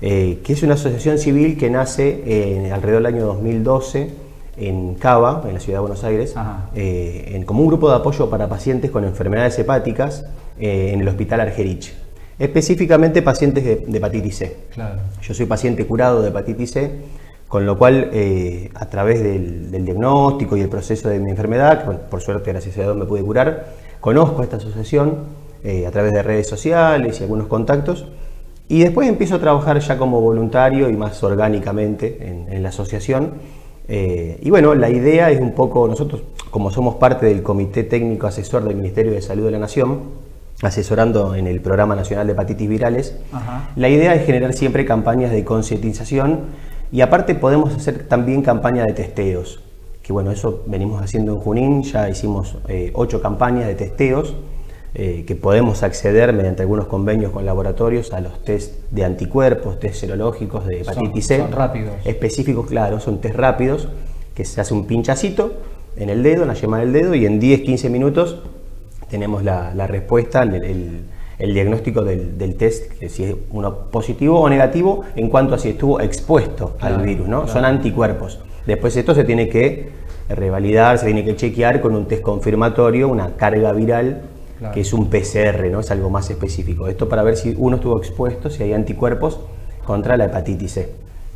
que es una asociación civil que nace alrededor del año 2012 en Cava, en la ciudad de Buenos Aires, en, como un grupo de apoyo para pacientes con enfermedades hepáticas en el Hospital Argerich. Específicamente pacientes de, hepatitis C. Yo soy paciente curado de hepatitis C con lo cual, eh, a través del, diagnóstico y el proceso de mi enfermedad, que por suerte, gracias a Dios, me pude curar, conozco esta asociación eh, a través de redes sociales y algunos contactos. Y después empiezo a trabajar ya como voluntario y más orgánicamente en, la asociación. Eh, y bueno, la idea es un poco, nosotros como somos parte del Comité Técnico Asesor del Ministerio de Salud de la Nación, asesorando en el Programa Nacional de Hepatitis Virales, la idea es generar siempre campañas de concientización y aparte podemos hacer también campaña de testeos, que bueno, eso venimos haciendo en Junín, ya hicimos eh, ocho campañas de testeos eh, que podemos acceder mediante algunos convenios con laboratorios a los test de anticuerpos, test serológicos de hepatitis C. Son rápidos. Específicos, claro, son test rápidos, que se hace un pinchacito en el dedo, en la yema del dedo, y en 10-15 minutos tenemos la, respuesta, el el diagnóstico del, test, que si es uno positivo o negativo en cuanto a si estuvo expuesto al virus, ¿no? Son anticuerpos. Después esto se tiene que revalidar, se tiene que chequear con un test confirmatorio, una carga viral, que es un PCR, ¿no? Es algo más específico. Esto para ver si uno estuvo expuesto, si hay anticuerpos contra la hepatitis C.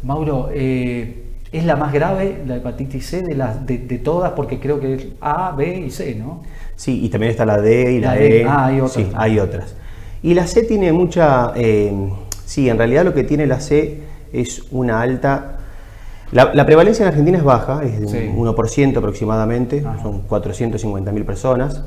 Mauro, eh, es la más grave la hepatitis C de, las de, todas porque creo que es A, B y C, ¿no? Sí, y también está la D y la, E. Ah, hay otras. Sí, hay otras. Y la C tiene mucha, eh, sí, en realidad lo que tiene la C es una alta... La, prevalencia en Argentina es baja, es de un 1% aproximadamente, son 450.000 personas,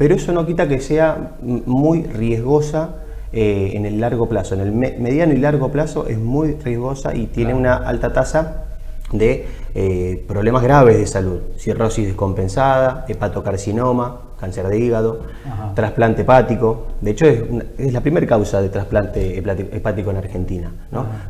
pero eso no quita que sea muy riesgosa eh, en el largo plazo. En el mediano y largo plazo es muy riesgosa y tiene una alta tasa de eh, problemas graves de salud, cirrosis descompensada, hepatocarcinoma, cáncer de hígado, trasplante hepático. De hecho, es, la primera causa de trasplante hepático en Argentina.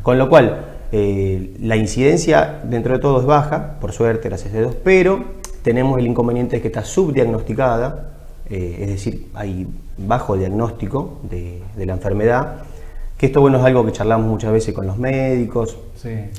Con lo cual, eh, la incidencia dentro de todo es baja, por suerte, gracias a Dios, pero tenemos el inconveniente de que está subdiagnosticada, eh, es decir, hay bajo diagnóstico de, la enfermedad. Que esto bueno es algo que charlamos muchas veces con los médicos,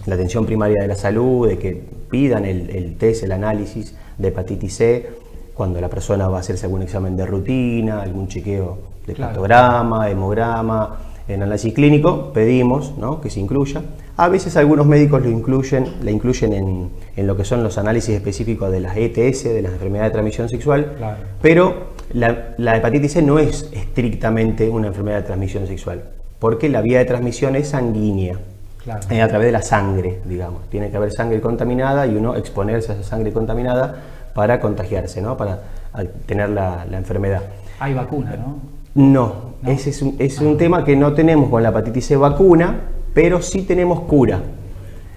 la atención primaria de la salud, de que pidan el, el test, el análisis de hepatitis C, cuando la persona va a hacerse algún examen de rutina, algún chequeo de patograma, hemograma, en análisis clínico, pedimos que se incluya. A veces algunos médicos lo incluyen, la incluyen en, lo que son los análisis específicos de las ETS, de las enfermedades de transmisión sexual, pero la, hepatitis C no es estrictamente una enfermedad de transmisión sexual, porque la vía de transmisión es sanguínea. a través de la sangre, digamos. Tiene que haber sangre contaminada y uno exponerse a esa sangre contaminada para contagiarse, ¿no? para tener la, enfermedad. Hay vacuna, ¿no? No, ese es, un, es un, tema que no tenemos con la hepatitis C vacuna, pero sí tenemos cura.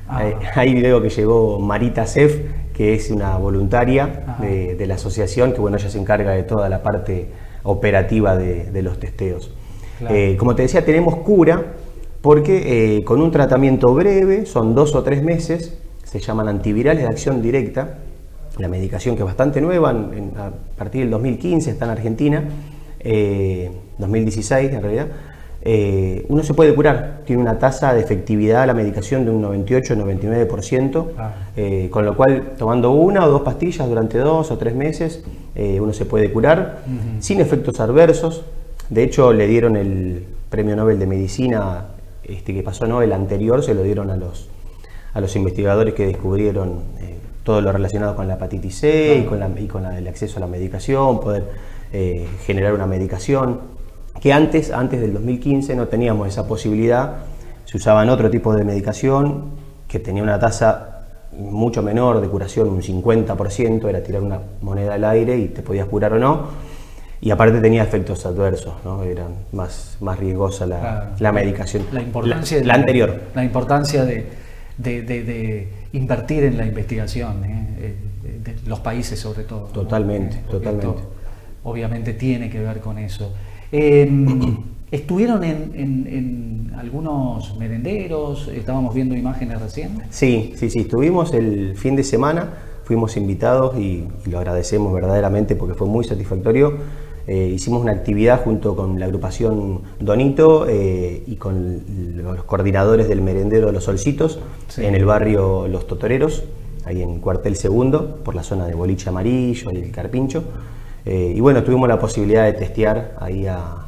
Ah. Ahí veo que llegó Marita Sef, que es una voluntaria de, la asociación, que bueno, ella se encarga de toda la parte operativa de, los testeos. Eh, como te decía, tenemos cura porque eh, con un tratamiento breve, son dos o tres meses, se llaman antivirales de acción directa, la medicación que es bastante nueva, a partir del 2015 está en Argentina, 2016 eh, en realidad, eh, uno se puede curar, tiene una tasa de efectividad de la medicación de un 98-99%, ah. eh, con lo cual tomando una o dos pastillas durante dos o tres meses, uno se puede curar sin efectos adversos. De hecho, le dieron el premio Nobel de Medicina este, que pasó Nobel anterior, se lo dieron a los, a los investigadores que descubrieron todo lo relacionado con la hepatitis C y con, la, y con el acceso a la medicación, poder eh, generar una medicación, que antes, antes del 2015 no teníamos esa posibilidad, se usaban otro tipo de medicación que tenía una tasa mucho menor de curación, un 50%, era tirar una moneda al aire y te podías curar o no, y aparte tenía efectos adversos, ¿no? era más, más riesgosa la, medicación. La importancia la, anterior. La importancia de, de invertir en la investigación, ¿eh? Eh, de los países sobre todo. Totalmente, totalmente. obviamente tiene que ver con eso. Em, ¿Estuvieron en, algunos merenderos? ¿Estábamos viendo imágenes recién? Sí, sí, sí, estuvimos el fin de semana, fuimos invitados y, lo agradecemos verdaderamente porque fue muy satisfactorio. eh, hicimos una actividad junto con la agrupación Donito eh, y con los coordinadores del merendero de los Solcitos en el barrio Los Totoreros, ahí en Cuartel Segundo, por la zona de Boliche Amarillo y el Carpincho. Eh, y bueno, tuvimos la posibilidad de testear ahí a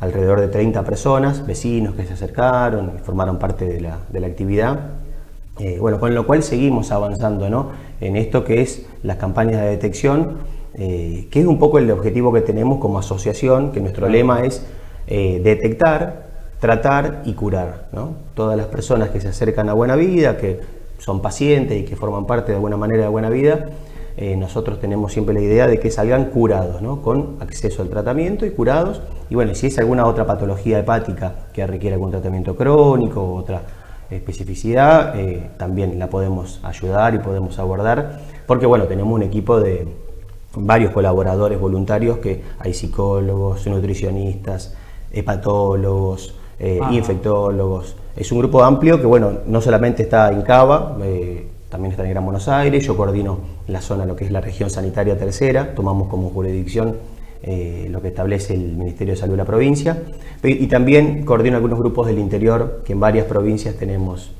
alrededor de 30 personas, vecinos que se acercaron y formaron parte de la, de la actividad. bueno, con lo cual seguimos avanzando ¿no? en esto que es las campañas de detección eh, que es un poco el objetivo que tenemos como asociación, que nuestro lema es eh, detectar, tratar y curar. Todas las personas que se acercan a Buena Vida, que son pacientes y que forman parte de alguna manera de Buena Vida, eh, nosotros tenemos siempre la idea de que salgan curados, con acceso al tratamiento y curados. Y bueno, si es alguna otra patología hepática que requiere algún tratamiento crónico o otra especificidad, también la podemos ayudar y podemos abordar, porque bueno, tenemos un equipo de, varios colaboradores voluntarios que hay psicólogos, nutricionistas, hepatólogos, eh, infectólogos. Es un grupo amplio que, bueno, no solamente está en Cava, eh, también está en Gran Buenos Aires, yo coordino la zona, lo que es la región sanitaria tercera, tomamos como jurisdicción eh, lo que establece el Ministerio de Salud de la provincia, y también coordino algunos grupos del interior, que en varias provincias tenemos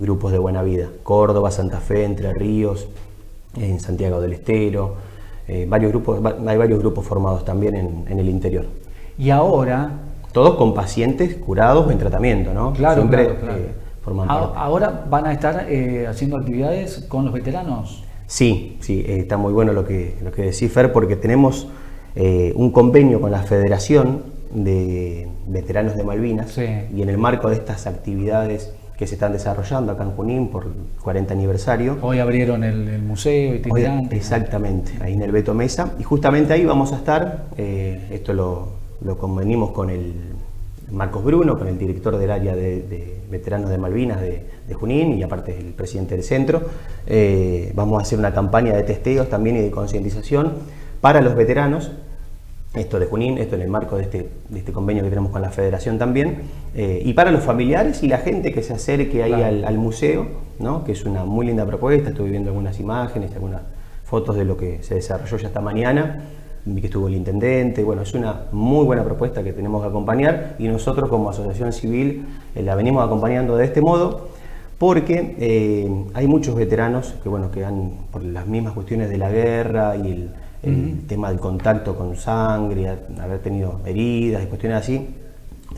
grupos de buena vida, Córdoba, Santa Fe, Entre Ríos, en Santiago del Estero, eh, varios grupos, hay varios grupos formados también en, el interior. Y ahora... Todos con pacientes curados o en tratamiento, ¿no? Claro, Siempre, claro, eh, parte. Ahora van a estar eh, haciendo actividades con los veteranos. Sí, sí, está muy bueno lo que, lo que decís, Fer, porque tenemos un convenio con la Federación de Veteranos de Malvinas y en el marco de estas actividades que se están desarrollando acá en Junín por 40 aniversario. Hoy abrieron el, museo itinerante. exactamente, ahí en el Beto Mesa. Y justamente ahí vamos a estar, eh, esto lo, convenimos con el Marcos Bruno, con el director del área de, veteranos de Malvinas de, Junín y aparte el presidente del centro. Eh, vamos a hacer una campaña de testeos también y de concientización para los veteranos esto de Junín, esto en el marco de este, este convenio que tenemos con la federación también, eh, y para los familiares y la gente que se acerque ahí al, museo, ¿no? que es una muy linda propuesta, estuve viendo algunas imágenes, algunas fotos de lo que se desarrolló ya esta mañana, vi que estuvo el intendente, bueno, es una muy buena propuesta que tenemos que acompañar y nosotros como asociación civil eh, la venimos acompañando de este modo porque eh, hay muchos veteranos que, bueno, que han, por las mismas cuestiones de la guerra y el el tema del contacto con sangre, haber tenido heridas y cuestiones así.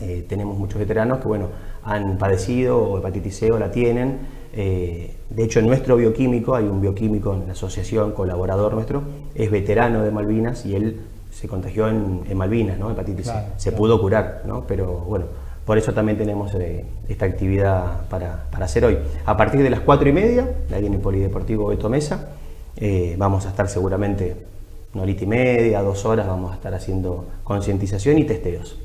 Eh, tenemos muchos veteranos que bueno, han padecido o hepatitis C o la tienen. Eh, de hecho, nuestro bioquímico, hay un bioquímico en la asociación, colaborador nuestro, es veterano de Malvinas y él se contagió en, Malvinas, ¿no? hepatitis C. Se pudo curar, ¿no? pero bueno, por eso también tenemos eh, esta actividad para, hacer hoy. A partir de las cuatro y media, ahí en el Polideportivo Beto Mesa, vamos a estar seguramente una horita y media, dos horas vamos a estar haciendo concientización y testeos.